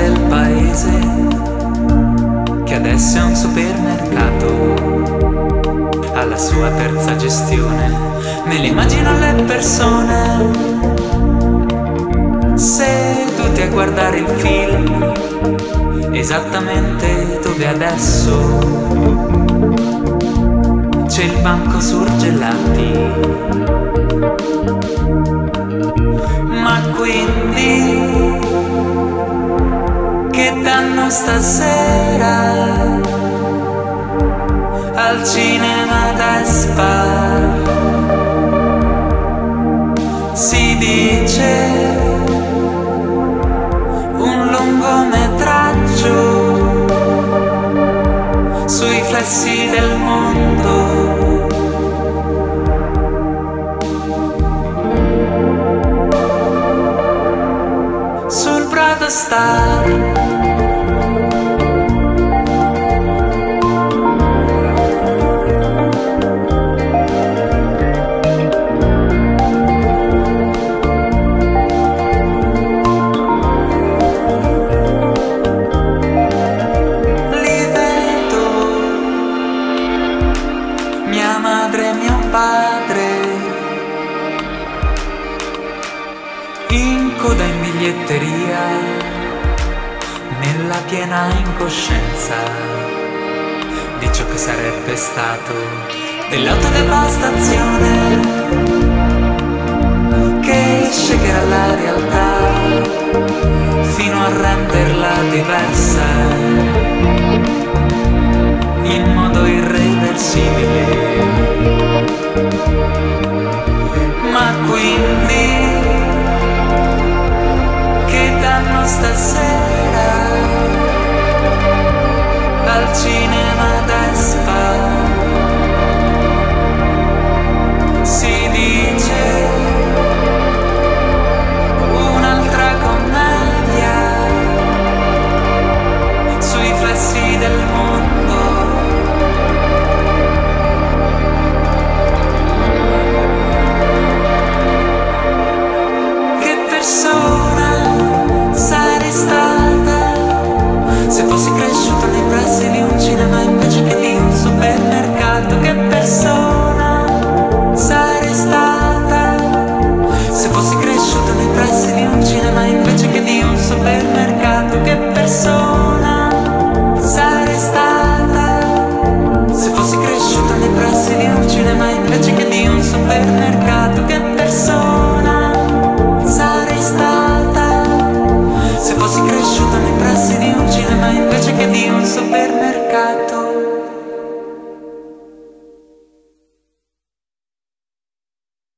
del paese che adesso è un supermercato alla sua terza gestione. Me le immagino le persone seduti a guardare il film esattamente dove adesso c'è il banco surgelati. Che danno stasera al cinema da Spar? Si dice un lungometraggio sui flassi del mondo. Sul Prado Star. Padre. In coda in biglietteria nella piena incoscienza di ciò che sarebbe stato dell'autodevastazione che shakerà la realtà fino a renderla diversa supermercato? Che persona sarei stata se fossi cresciuta nei pressi di un cinema invece che di un supermercato? Che persona sarei stata se fossi cresciuta nei pressi di un cinema invece che di un supermercato?